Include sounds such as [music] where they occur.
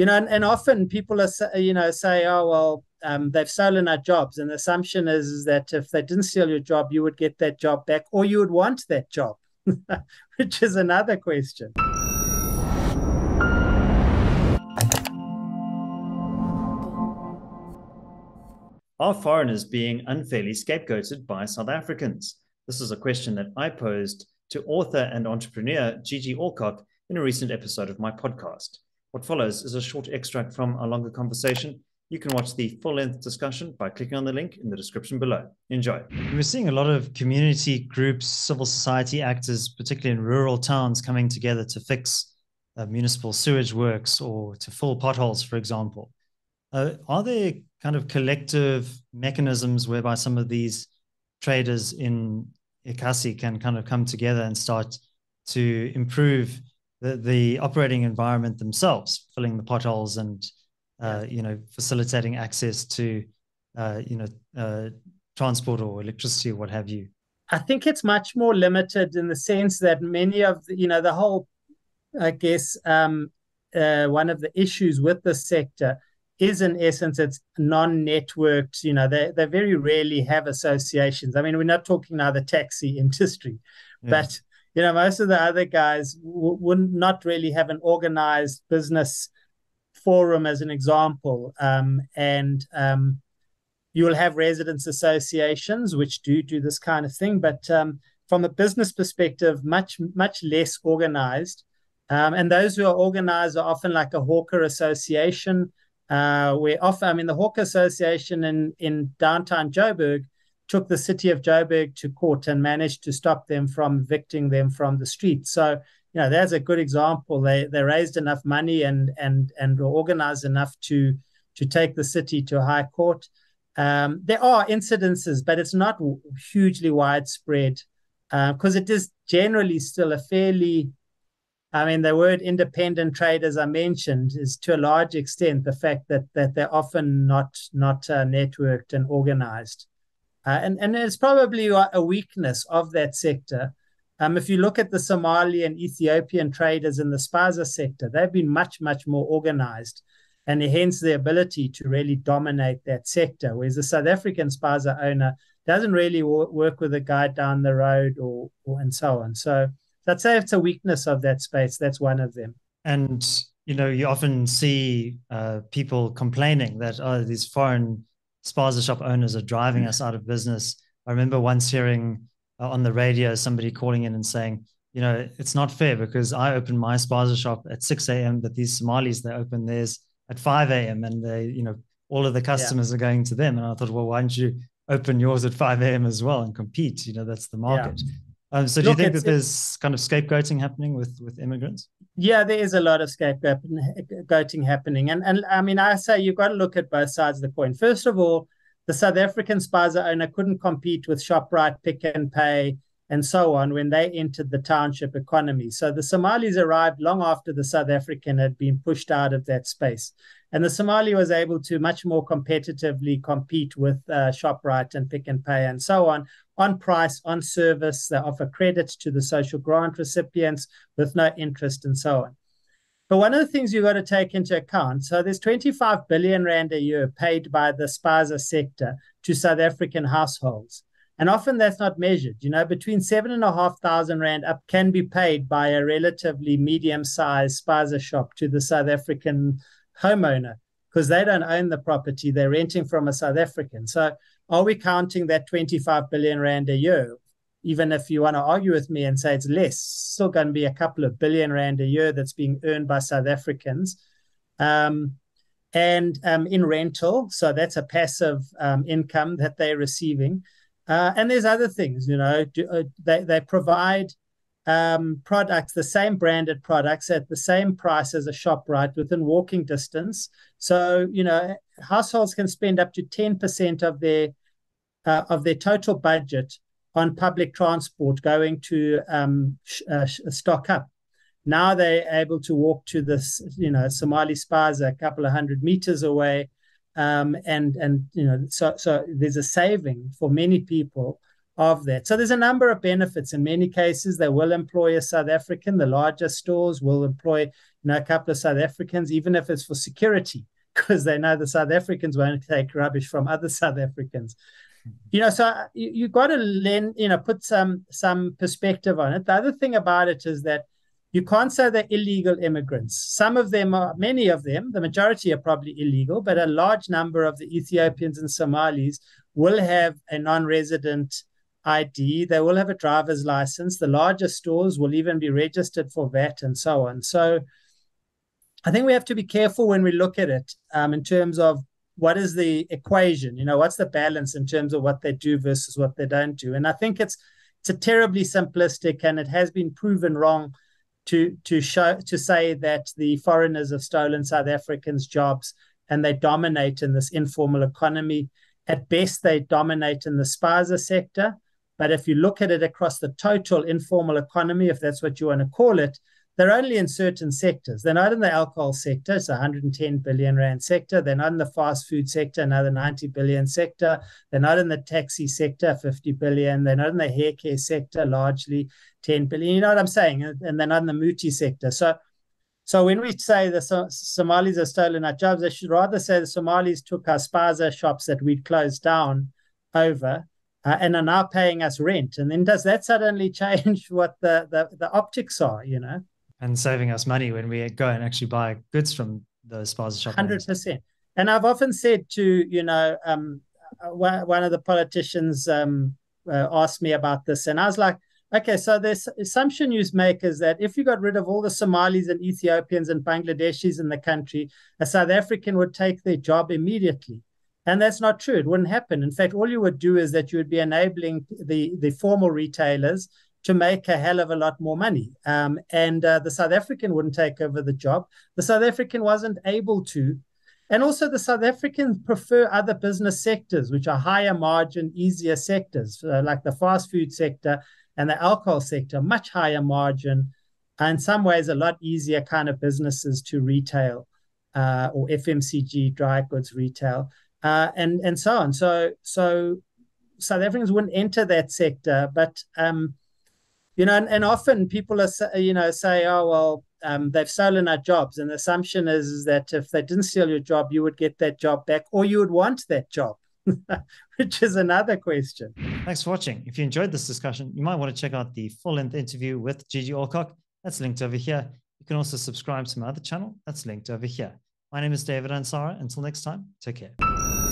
you know, and, and often people are, you know, say, oh, well, um, they've stolen our jobs. And the assumption is, is that if they didn't steal your job, you would get that job back or you would want that job, [laughs] which is another question. Are foreigners being unfairly scapegoated by South Africans? This is a question that I posed to author and entrepreneur GG Alcock in a recent episode of my podcast. What follows is a short extract from a longer conversation. You can watch the full length discussion by clicking on the link in the description below. Enjoy. We're seeing a lot of community groups, civil society actors, particularly in rural towns, coming together to fix uh, municipal sewage works or to fill potholes, for example. Uh, are there kind of collective mechanisms whereby some of these traders in Ekasi can kind of come together and start to improve the, the operating environment themselves, filling the potholes and uh, you know facilitating access to uh, you know uh, transport or electricity or what have you. I think it's much more limited in the sense that many of the, you know the whole, I guess, um, uh, one of the issues with the sector is in essence it's non-networked. You know, they they very rarely have associations. I mean, we're not talking now the taxi industry, yeah. but you know, most of the other guys w- would not really have an organized business forum, as an example. Um, and um, you will have residents associations which do do this kind of thing, but um, from a business perspective, much much less organized. Um, and those who are organized are often like a hawker association, uh, where often, I mean, the hawker association in in downtown Joburg took the city of Joburg to court and managed to stop them from evicting them from the street. So, you know, that's a good example. They they raised enough money and and and were organized enough to to take the city to high court. Um, there are incidences, but it's not hugely widespread because uh, it is generally still a fairly I mean, the word independent traders I mentioned is to a large extent the fact that that they're often not not uh, networked and organized. Uh, and, and it's probably a weakness of that sector. Um, if you look at the Somali and Ethiopian traders in the spaza sector, they've been much, much more organized and hence the ability to really dominate that sector. Whereas the South African spaza owner doesn't really work with a guy down the road or, or and so on. So I'd say it's a weakness of that space. That's one of them. And you know, you often see uh, people complaining that oh, these foreign spaza shop owners are driving us out of business. I remember once hearing uh, on the radio somebody calling in and saying, you know, it's not fair because I open my spaza shop at 6 a.m., but these Somalis, they open theirs at 5 a.m. and they, you know, all of the customers yeah. are going to them. And I thought, well, why don't you open yours at 5 a.m. as well and compete? You know, that's the market. Yeah. Um, so do Look, you think that there's kind of scapegoating happening with with immigrants? Yeah, there is a lot of scapegoating happening, and and I mean, I say you've got to look at both sides of the coin. First of all, the South African spaza owner couldn't compete with Shoprite, Pick and Pay, and so on when they entered the township economy. So the Somalis arrived long after the South African had been pushed out of that space. And the Somali was able to much more competitively compete with uh, ShopRite and Pick and Pay and so on, on price, on service. They offer credits to the social grant recipients with no interest and so on. But one of the things you've got to take into account so there's 25 billion Rand a year paid by the spaza sector to South African households. And often that's not measured. You know, between seven and a half thousand Rand up can be paid by a relatively medium sized spaza shop to the South African homeowner because they don't own the property, they're renting from a South African. So are we counting that 25 billion rand a year? Even if you want to argue with me and say it's less, still going to be a couple of billion rand a year that's being earned by South Africans. Um, and um, in rental, so that's a passive um, income that they're receiving. Uh, and there's other things, you know, do, uh, they, they provide um, products, the same branded products at the same price as a Shoprite within walking distance. So, you know, households can spend up to 10% of their uh, of their total budget on public transport going to um, sh- uh, stock up. Now they're able to walk to this, you know, Somali Spaza a couple of hundred meters away. Um, and and you know, so so there's a saving for many people of that. So there's a number of benefits. In many cases, they will employ a South African. The larger stores will employ you know, a couple of South Africans, even if it's for security, [laughs] because they know the South Africans won't take rubbish from other South Africans. You know, so you, you've got to lend, you know, put some some perspective on it. The other thing about it is that you can't say they're illegal immigrants. Some of them are, many of them, the majority are probably illegal, but a large number of the Ethiopians and Somalis will have a non resident ID. They will have a driver's license. The larger stores will even be registered for VAT and so on. So I think we have to be careful when we look at it um, in terms of what is the equation. You know, what's the balance in terms of what they do versus what they don't do. And I think it's it's a terribly simplistic, and it has been proven wrong to to show to say that the foreigners have stolen South Africans' jobs and they dominate in this informal economy. At best, they dominate in the spaza sector. But if you look at it across the total informal economy, if that's what you want to call it, they're only in certain sectors. They're not in the alcohol sector, it's a 110 billion rand sector. They're not in the fast food sector, another 90 billion sector. They're not in the taxi sector, 50 billion. They're not in the hair care sector, largely 10 billion. You know what I'm saying? And they're not in the muti sector. So so when we say the so- Somalis have stolen our jobs, they should rather say the Somalis took our spaza shops that we'd closed down over uh, and are now paying us rent. And then does that suddenly [laughs] change what the, the, the optics are, you know? And saving us money when we go and actually buy goods from the spaza shop. 100%. And I've often said to, you know, um, uh, one, one of the politicians um, uh, asked me about this, and I was like, okay, so the assumption you make is that if you got rid of all the Somalis and Ethiopians and Bangladeshis in the country, a South African would take their job immediately. And that's not true. It wouldn't happen. In fact, all you would do is that you would be enabling the, the formal retailers to make a hell of a lot more money. Um, and uh, the South African wouldn't take over the job. The South African wasn't able to. And also, the South Africans prefer other business sectors, which are higher margin, easier sectors, uh, like the fast food sector and the alcohol sector, much higher margin, and in some ways, a lot easier kind of businesses to retail uh, or FMCG, dry goods retail uh, and and so on. So so South Africans wouldn't enter that sector, but um, you know, and, and often people are you know say, oh well, um, they've stolen our jobs, and the assumption is, is that if they didn't steal your job, you would get that job back, or you would want that job. [laughs] which is another question. Thanks for watching. If you enjoyed this discussion, you might want to check out the full length interview with GG Alcock. That's linked over here. You can also subscribe to my other channel. That's linked over here. My name is David Ansara. Until next time, take care.